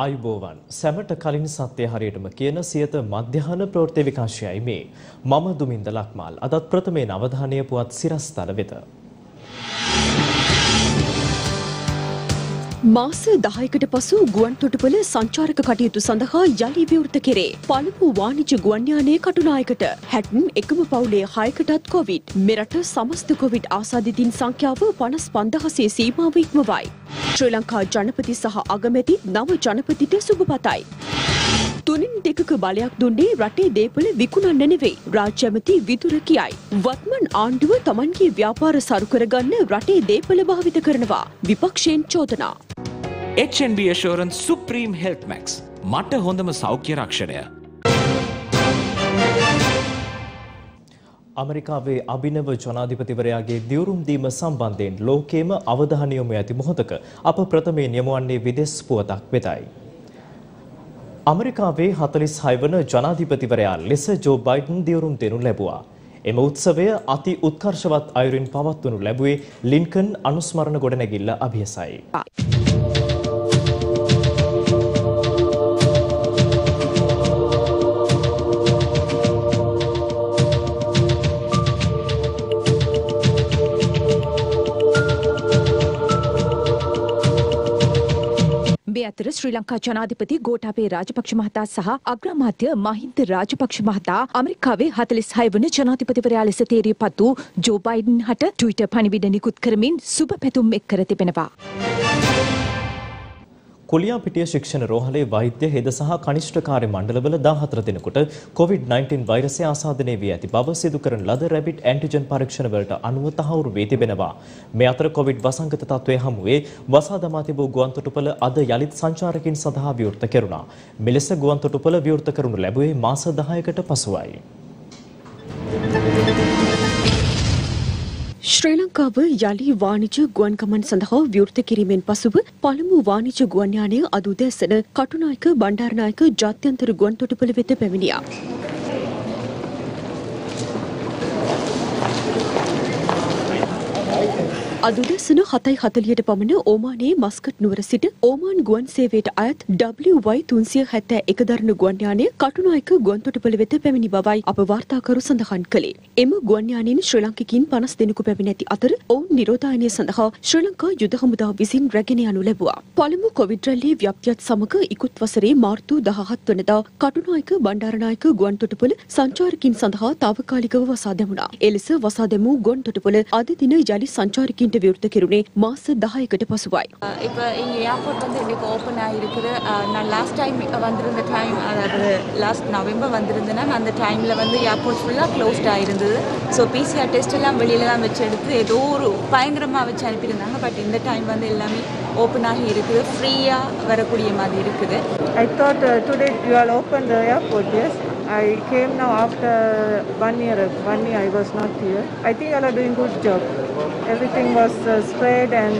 ආයුබෝවන්. සැමට කලින් සත්‍යය හරියටම කියන සියත මධ්‍යහන ප්‍රවෘත්ති විකාශයයි මේ. මම දුමින්ද ලක්මාල්. අදත් ප්‍රථමයෙන් අවධානය පුවත් සිරස්තල වෙත. මාස දහයකට පසු ගුවන් තොටුපළ සංචාරක කටයුතු සඳහා යළි විවෘත කෙරේ. පළමු වාණිජ ගුවන්යානයේ කටුනායකට හැටන් එකම පවුලේ හයකටත් කොවිඩ්. මෙරට සමස්ත කොවිඩ් ආසාදිතින් සංඛ්‍යාව පනස් පන්දහසේ සීමාව ඉක්මවයි. ශ්‍රී ලංකා ජනපති සහ අගමැති නව ජනපතිට සුභ පතයි. තුනින් දෙකක බලයක් දුන්නේ රටේ දේපල විකුණන්න නෙවෙයි රාජ්‍ය ඇමති විදුර කියයි. වත්මන් ආණ්ඩුව තමන්ගේ ව්‍යාපාර සරු කරගන්න රටේ දේපල භාවිත කරනවා. විපක්ෂයෙන් චෝදනා. HNB Assurance Supreme Health Max මට හොඳම සෞඛ්‍ය රක්ෂණය. අමරිකාවේ අභිනව ජනාධිපතිවරයාගේ දියුරුම් දීම සම්බන්ධයෙන් ලෝකේම අවධානය යොමු ඇති මොහොතක අප ප්‍රථමයෙන් යොමුවන්නේ විදෙස් පුවතක් වෙතයි. අමරිකාවේ 46 වන ජනාධිපතිවරයා ලෙස ජෝ බයිඩන් දියුරුම් දෙනු ලැබුවා. එම උත්සවය අති උත්කර්ෂවත් අයුරින් පවත්වනු ලැබුවේ ලින්කන් අනුස්මරණ ගොඩනැගිල්ල අභියසයි. අතර ශ්‍රී ලංකා ජනාධිපති ගෝඨාභය රාජපක්ෂ මහතා සහ අග්‍රාමාත්‍ය මහින්ද රාජපක්ෂ මහතා ඇමරිකාවේ 46 වන ජනාධිපතිවරයා ලෙස තේරිය පත් වූ ජෝ බයිඩන් හට ට්විටර් පණිවිඩ නිකුත් කරමින් සුබ පැතුම් එක් කර තිබෙනවා. කුලියාපිටිය ශික්ෂණ රෝහලේ වෛද්‍ය හෙද සහ කනිෂ්ඨ කාර්ය මණ්ඩලවල 14 දිනකට COVID-19 වෛරසය ආසාදනය වී ඇති බව සිදු කරන ලද රැබිඩ් ඇන්ටිජන් පරීක්ෂණ වලට අනුව තහවුරු වී තිබෙනවා. මේ අතර COVID වසංගත තත්ත්වය හමුවේ වසා දමා තිබූ ගුවන්තොටුපළ අද යළිත් සංචාරකින් සඳහා විවෘත කෙරුණා. මෙලෙස ගුවන්තොටුපළ විවෘත කරනු ලැබුවේ මාස 10කට පසුවයි. ශ්‍රී ලංකාව යළි වාණිජ ගුවන් ගමන් සඳහා විවෘත කිරීමෙන් පසුව පළමු වාණිජ ගුවන් යානය අද උදෑසන කටුනායක බණ්ඩාරනායක ජාත්‍යන්තර ගුවන් තොටුපළ වෙත පැමිණියා. අද උදැසන 7:40ට පමණ ඕමානයේ මස්කට් නුවර සිට ඕමාන් ගුවන් සේවයට අයත් WY371 දරන ගුවන් යානය කටුනායක ගුවන් තොටුපළ වෙත පැමිණි බවයි අප වාර්තාකරු සඳහන් කළේ. එම ගුවන් යානයෙන් ශ්‍රී ලාංකිකයින් 50 දෙනෙකු පැමිණ ඇති අතර ඔවුන් නිරෝධායනය සඳහා ශ්‍රී ලංකා යුද හමුදාව විසින් රැගෙන යනු ලැබුවා. පළමු කොවිඩ් රැල්ලේ ව්‍යාප්තියත් සමග ඉකුත් වසරේ මාර්තු 17 වනදා කටුනායක බණ්ඩාරනායක ගුවන් තොටුපළ සංචාරකින් සඳහා තාවකාලිකව වසා දැමුණා. එලෙස වසා දැමූ ගුවන් තොටුපළ අද දින යලි සංචාරකින් ඉන්ට විවෘත කෙරුණේ මාස දහයකට පසුවයි. இப்போ இங்கே ஏர்போர்ட் வந்து எங்களுக்கு ஓப்பன் ஆகிருக்குது நான் லாஸ்ட் டைம் வந்திருந்த டைம் அதாவது லாஸ்ட் நவம்பர் வந்திருந்தேன்னா அந்த டைமில் வந்து ஏர்போர்ட் ஃபுல்லாக க்ளோஸ்ட் ஆகிருந்தது ஸோ பிசிஆர் டெஸ்ட் எல்லாம் வெளியில் தான் வச்சு எடுத்து ஏதோ ஒரு பயங்கரமாக வச்சு அனுப்பியிருந்தாங்க. பட் இந்த டைம் வந்து எல்லாமே ஓப்பனாகி இருக்குது. ஃப்ரீயாக வரக்கூடிய மாதிரி இருக்குது. I thought today you are open the airport as I came now after one year one year I was not here I think I are doing good job Everything was uh, and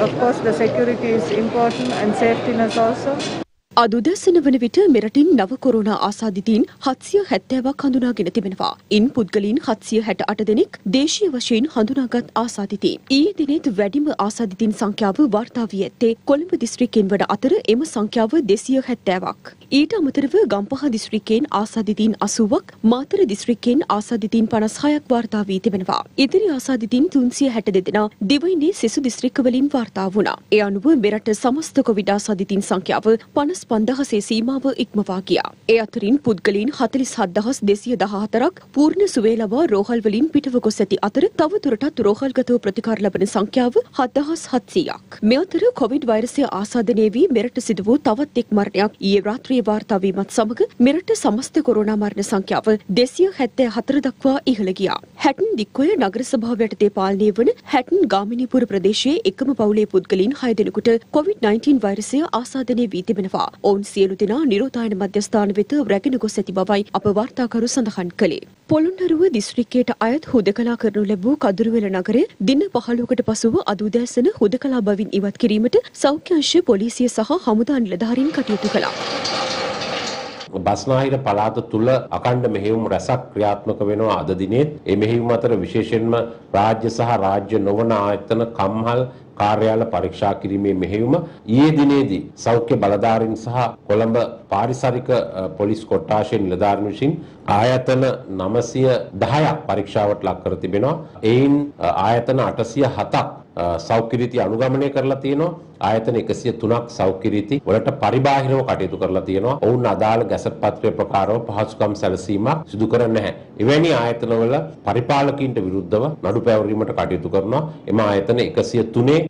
of course the security is important and safetyness also. අද උදැසන වන විට මෙරටින් නව corona ආසාදිතීන් හත්සිය හැත්තෑවක් හඳුනාගෙන තිබෙනවා. ඉන් පුද්ගලීන් හත්සිය හැට අට දෙනෙක් දේශීය වශයෙන් හඳුනාගත් ආසාදිතීන්. ඊයේ දිනෙත් වැඩිම ආසාදිතීන් සංඛ්‍යාව වාර්තා වී ඇත්තේ කොළඹ දිස්ත්‍රික්කයෙන් වන අතර එම සංඛ්‍යාව දෙසිය හැත්තෑවක්. ඊට අමතරව ගම්පහ දිස්ත්‍රික්කයෙන් ආසාදිතීන් අසුවක් මාතර දිස්ත්‍රික්කයෙන් ආසාදිතීන් පනස් හයක් වාර්තා වී තිබෙනවා. ඉදිරි ආසාදිතීන් තුන්සිය හැට දෙදෙනා දිවයිනේ සෙසු දිස්ත්‍රික්කවලින් වාර්තා වුණා. ඒ අනුව මෙරට සමස්ත කොවිඩ් ආසාදිතීන් සංඛ්‍යාව පනස් පන්දහසේ සීමාව ඉක්මවා ගියා. ඒ අතරින් පුද්ගලීන් හතලිස් හත්දහස් දෙසිය දහහතරක් පූර්ණ සුවේ ලබා රෝහල්වලින් පිටව ගොස් ඇති අතර තව දුරටත් රෝහල්ගතව ප්‍රතිකාර ලබන සංඛ්‍යාව හත්දහස් හත්සීයක්. මේ අතර කොවිඩ් වෛරසය ආසාදනය වී මෙරට සිදු වූ තවත් එක් මරණයක් ඊයේ රාත්‍රියේ වාර්තා වීමත් සමග මෙරට සමස්ත කොරෝනා මරණ සංඛ්‍යාව දෙසිය හැත්තෑ හතර දක්වා ඉහළ ගියා. හැටන් දික්කොය නගර සභාව යටතේ පාලනය වන හැටන් ගාමිණීපුර ප්‍රදේශයේ එකම පවුලේ පුද්ගලීන් හය දෙනෙකුට COVID-19 වෛරසය ආසාදනය වී තිබෙනවා. ඔවුන් සියලු දෙනා නිරෝධායන මධ්‍යස්ථාන වෙත රැගෙන ගොස් ඇති බවයි අප වාර්තාකරු සඳහන් කළේ. පොළොන්නරුව දිස්ත්‍රික්කයට අයත් හුදකලා කරනු ලැබූ කදුරුවෙල නගරය දින පහළොවකට පසුව අද උදෑසන හුදකලා බවින් ඉවත් කිරීමට සෞඛ්‍ය අංශ පොලිසිය සහ හමුදා නිලධාරීන් කටයුතු කළා. බස්නාහිර පළාත තුළ අකණ්ඩ මෙහෙයුම් රැසක් ක්‍රියාත්මක වෙනවා අද දිනෙත්. ඒ මෙහෙයුම් අතර විශේෂයෙන්ම රාජ්‍ය සහ රාජ්‍ය නොවන ආයතන කම්හල් කාර්යාල පරීක්ෂා කිරීමේ මෙහෙයුම ඊයේ දිනේදී සෞඛ්‍ය බලධාරීන් සහ කොළඹ පාරිසරික අ, පොලිස් කොට්ටාශය නිලධාරීන් විසින් ආයතන 910ක් පරීක්ෂාවට ලක් කර තිබෙනවා. එයින් අ, ආයතන 807ක් අ, සෞඛ්‍ය රීති අනුගමනය කරලා තියෙනවා. ආයතන 103ක් සෞඛ්‍ය රීති වලට පරිබාහිරව කටයුතු කරලා තියෙනවා. ඔවුන් අදාළ ගැසට් පත්‍රය ප්‍රකාරව පහසුකම් සැලසීමක් සිදු කර නැහැ. එවැනි ආයතනවල පරිපාලකීන්ට විරුද්ධව නඩු පැවරීමට කටයුතු කරනවා. එම ආයතන 103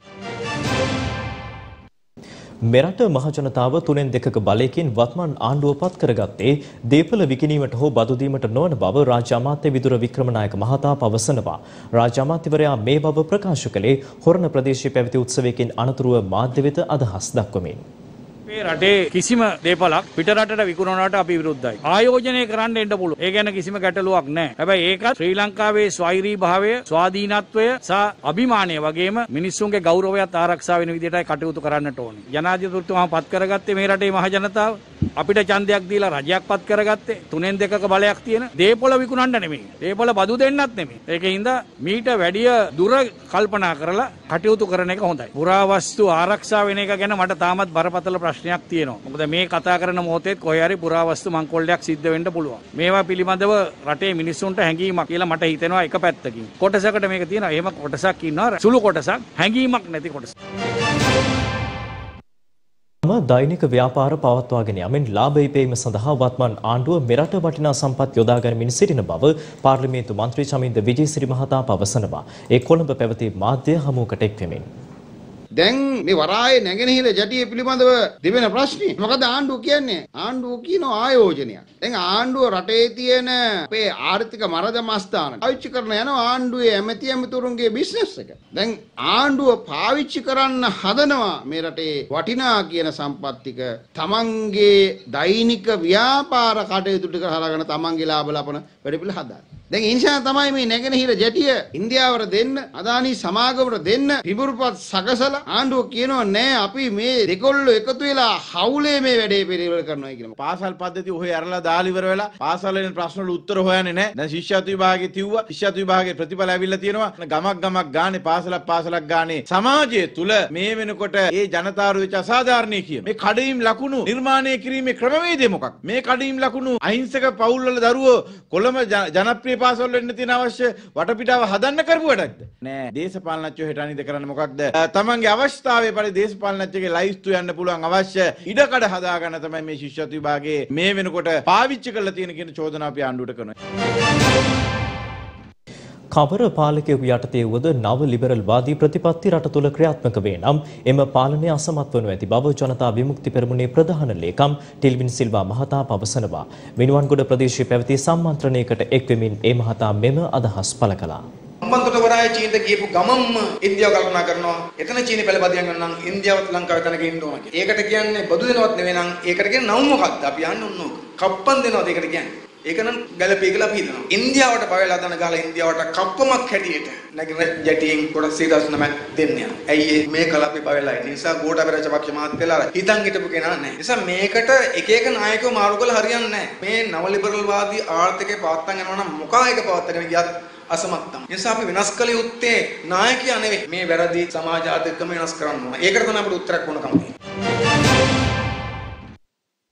මෙරට මහජනතාව තුනෙන් දෙකක බලයකින් වත්මන් ආණ්ඩුව පත් කරගත්තේ දේපල විකිණීමට හෝ බදු දීමට නොවන බව රාජ්‍ය අමාත්‍ය විදුර වික්‍රමනායක මහතා පවසනවා. රාජ්‍ය අමාත්‍යවරයා මේ බව ප්‍රකාශ කළේ හොරණ ප්‍රදේශයේ පැවති උත්සවයකින් අනතුරුව මාධ්‍ය වෙත අදහස් දක්වමින්. මේ රටේ කිසිම දේපලක් පිටරටට විකුණනට අපි විරුද්ධයි. ආයෝජනය කරන්න එන්න පුළුවන්. ඒ ගැන කිසිම ගැටලුවක් නැහැ. හැබැයි ඒකත් ශ්‍රී ලංකාවේ ස්වෛරී භාවය, ස්වාධීනත්වය සහ අභිමානය වගේම මිනිස්සුන්ගේ ගෞරවයත් ආරක්ෂා වෙන විදිහටයි කටයුතු කරන්නට ඕනේ. ජනාධිපතිතුමා පත් කරගත්තේ මේ රටේ මහ ජනතාව. අපිට ඡන්දයක් දීලා රජයක් පත් කරගත්තේ තුනෙන් දෙකක බලයක් තියෙන දේපොළ විකුණන්න නෙමෙයි. දේපොළ බදු දෙන්නත් නෙමෙයි. ඒකින්ද මීට වැඩිය දුර කල්පනා කරලා කටයුතු කරන එක හොඳයි. පුරාවස්තු ආරක්ෂා වෙන එක ගැන මට තාමත් බරපතල ප්‍රශ්නයක් තියෙනවා. මොකද මේ කතා කරන මොහොතේත් කොහේ හරි පුරාවස්තු මංකොල්ලයක් සිද්ධ වෙන්න පුළුවන්. මේවා පිළිබඳව රටේ මිනිස්සුන්ට හැඟීමක් කියලා මට හිතෙනවා එක පැත්තකින්. කොටසකට මේක තියෙනවා. එහෙම කොටසක් ඉන්නවා. සුළු කොටසක් හැඟීමක් නැති කොටසක්. තම දෛනික ව්‍යාපාර පවත්වාගෙන යමින් ලාභ ඉපැයීම සඳහා වත්මන් ආණ්ඩුව මෙරට වටිනා සම්පත් යොදා ගනිමින් සිටින බව පාර්ලිමේන්තු මන්ත්‍රී චමින්ද විජේසිරි මහතා පවසනවා. ඒ කොළඹ පැවති මාධ්‍ය හමුවකට එක්වෙමින්. දැන් මේ වරායේ නැගෙනහිර ජටිය පිළිබඳව තිබෙන ප්‍රශ්නේ. මොකද ආණ්ඩුව කියන්නේ? ආණ්ඩුව කියන ආයෝජනයක්. දැන් ආණ්ඩුව රටේ තියෙන අපේ ආර්ථික මරද මස්ථාන පාවිච්චි කරන යන ආණ්ඩුවේ ඇමති ඇමතුරුන්ගේ බිස්නස් එක. දැන් ආණ්ඩුව පාවිච්චි කරන්න හදනවා මේ රටේ වටිනා කියන සම්පත් ටික තමන්ගේ දෛනික ව්‍යාපාර කටයුතු ටික හදාගෙන තමන්ගේ ලාභ ලබන වැඩපිළිවෙල හදාගන්න. දැන් ඒ නිසා තමයි මේ නැගෙනහිර ජැටිය ඉන්දියාවට දෙන්න අදානි සමාගමට දෙන්න පිඹුරුපත් සකසලා ආණ්ඩුව කියනවා නෑ අපි මේ දෙකොල්ලෝ එකතු වෙලා හවුලේ මේ වැඩේ පිළිවෙල කරනවා කියලා. පාසල් පද්ධති ඔහේ අරලා දාලා ඉවර වෙලා පාසල් වලින් ප්‍රශ්න වල උත්තර හොයන්නේ නැහැ. දැන් ශිෂ්‍යත්ව විභාගේ තිව්වා. ශිෂ්‍යත්ව විභාගේ ප්‍රතිඵල ඇවිල්ලා තියෙනවා. ගමක් ගමක් ගානේ පාසලක් පාසලක් ගානේ සමාජය තුල මේ වෙනකොට ඒ ජනතාව වෙච්ච අසාධාරණේ කිය. මේ කඩයිම් ලකුණු නිර්මාණය කිරීමේ ක්‍රමවේදය මොකක්? මේ කඩයිම් ලකුණු අහිංසක පවුල් වල දරුවෝ කොළඹ ජනප්‍රිය පාසල් වෙන්න තියෙන අවශ්‍ය වටපිටාව හදන්න කරපු වැඩක්ද? නෑ. දේශපාලනඥයෝ හෙට අනිද කරන්න මොකක්ද? තමන්ගේ අවශ්‍යතාවයේ පරිදි දේශපාලනඥයෙක්ගේ ලයිස්තු යන්න පුළුවන් අවශ්‍ය ඉඩකඩ හදාගන්න තමයි මේ ශිෂ්‍යත්ව විභාගයේ මේ වෙනකොට පාවිච්චි කරලා තියෙන කියන චෝදනාව අපි ආණ්ඩුවට කරනවා. කවර පාලකයෙකු යටතේ වුවද නව ලිබරල් වාදී ප්‍රතිපත්ති රට තුළ ක්‍රියාත්මක වේ නම් එම පාලනය අසමත් වනු ඇති බව ජනතා විමුක්ති පෙරමුණේ ප්‍රධාන ලේකම් ටිල්වින් සිල්වා මහතා පවසනවා. මිනුවන්ගොඩ ප්‍රදේශයේ පැවති සම්මන්ත්‍රණයකට එක්වෙමින් ඒ මහතා මෙම අදහස් පළ කළා. සම්බන්ධට වරාය චීනට ගියපු ගමම්ම ඉන්දියාව කල්පනා කරනවා එතන චීන පෙළපදියම් ගන්න නම් ඉන්දියාවත් ලංකාවත් තැනක ඉන්න ඕන කියලා. ඒකට කියන්නේ බදු දෙනවත් නෙවෙයි නම් ඒකට කියන්නේ නවුම මොකක්ද? අපි යන්නේ උන්නෝක. කප්පන් දෙනවද ඒකට කියන්නේ? ඒක නම් ගැළපී කියලා අපි හිතනවා. ඉන්දියාවට බයලා දන ගහලා ඉන්දියාවට කප්පමක් හැටියට නැගින ජැටියෙන් කොටස් 109ක් දෙන්න යනවා. ඇයි ඒ මේ කලපේ බයලා ඉන්නේ. නිසා ගෝඨාභය රාජපක්ෂ මහත්තයලා හිතන් හිටපු කෙනා නැහැ. නිසා මේකට එක එක නායකයෝ මාරු කරලා හරියන්නේ නැහැ. මේ නව ලිබරල් වාදී ආර්ථිකය පවත්තන් යනවා නම් මොකා එක පවත්තගෙන ගියත් අසමත් තමයි. නිසා අපි වෙනස් කළ යුත්තේ නායකයා නෙවෙයි. මේ වැරදි සමාජ ආර්ථිකම වෙනස් කරන්න ඕන. ඒකට තමයි අපිට උත්තරයක් ඕනකම තියෙන්නේ.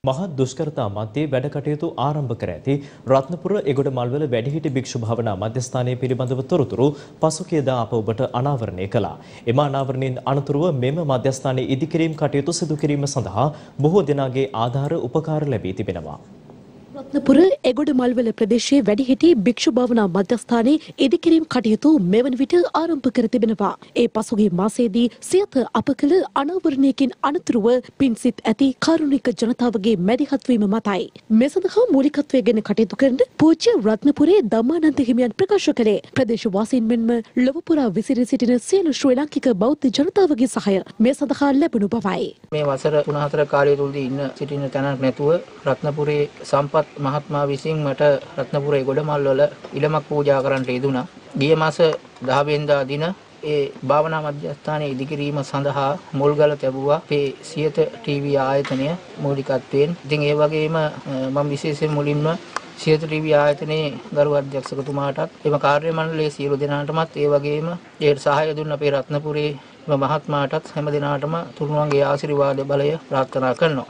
මහත් දුෂ්කරතා මැත්තේ වැඩ කටයුතු ආරම්භ කර ඇති රත්නපුර එගොඩ මල්වල වැඩිහිටි භික්ෂු භාවනා මධ්‍යස්ථානයේ පිළිබඳව තොරතුරු පසුගියදා අප ඔබට අනාවරණය කළා. එම අනාවරණයෙන් අනතුරුව මෙම මධ්‍යස්ථානයේ ඉදිකිරීම් කටයුතු සිදු කිරීම සඳහා බොහෝ දෙනාගේ ආධාර උපකාර ලැබී තිබෙනවා. රත්නපුර එගොඩ මල්වල ප්‍රදේශයේ වැඩිහිටි භික්ෂු භාවනා මධ්‍යස්ථානයේ ඉදිකිරීම් කටයුතු මෙවන විට ආරම්භ කර තිබෙනවා. ඒ පසුගිය මාසයේදී සියත අප කළ අනාවරණයකින් අනතුරුව පින්සිත් ඇති කාරුණික ජනතාවගේ මැදිහත් වීම මතයි. මේ සඳහා මූලිකත්වය ගෙන කටයුතු කරන පූජ්‍ය රත්නපුරේ ධම්මානන්ද හිමියන් ප්‍රකාශ කළේ ප්‍රදේශවාසීන් මෙන්ම ලොව පුරා විසිරී සිටින සියලු ශ්‍රී ලාංකික බෞද්ධ ජනතාවගේ සහය මේ සඳහා ලැබුණු බවයි. මේ වසර 3-4 කාලය තුලදී ඉන්න සිටින තැනක් නැතුව රත්නපුරේ සම්පත් මහත්මයා විසින් මට රත්නපුරේ ගොඩමල් වල ඉලමක් පූජා කරන්නට යෙදුණා. ගිය මාස 10 වෙනිදා දින ඒ භාවනා මධ්‍යස්ථානයේ ඉදිකිරීම සඳහා මුල්ගල තැබුවා අපේ සියත ටීවී ආයතනය මූලිකත්වයෙන්. ඉතින් ඒ වගේම මම විශේෂයෙන් මුලින්ම සියත ටීවී ආයතනයේ ගරු අධ්‍යක්ෂකතුමාටත් එම කාර්ය මණ්ඩලයේ සියලු දෙනාටමත් ඒ වගේම ඒට සහාය දුන්න අපේ රත්නපුරේ මහත්මාටත් හැම දෙනාටම තුරුණුවන්ගේ ආශිර්වාද බලය ප්‍රාර්ථනා කරනවා.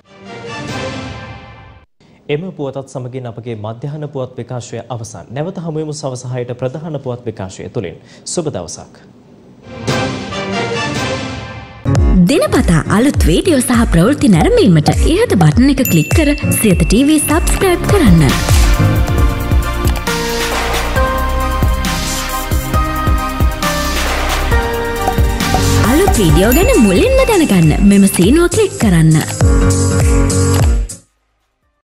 එම පුවතත් සමගින් අපගේ මධ්‍යහන පුවත් විකාශය අවසන්. නැවත හමුවෙමු සවස 6ට ප්‍රධාන පුවත් විකාශය තුලින්. සුබ දවසක්. දිනපතා අලුත් වීඩියෝ සහ ප්‍රවෘත්ති නැරඹීමට ඉහත බටන එක ක්ලික් කර සියත TV සබස්ක්‍රයිබ් කරන්න. අලුත් වීඩියෝ ගැන මුලින්ම දැනගන්න මෙම සීනුව ක්ලික් කරන්න.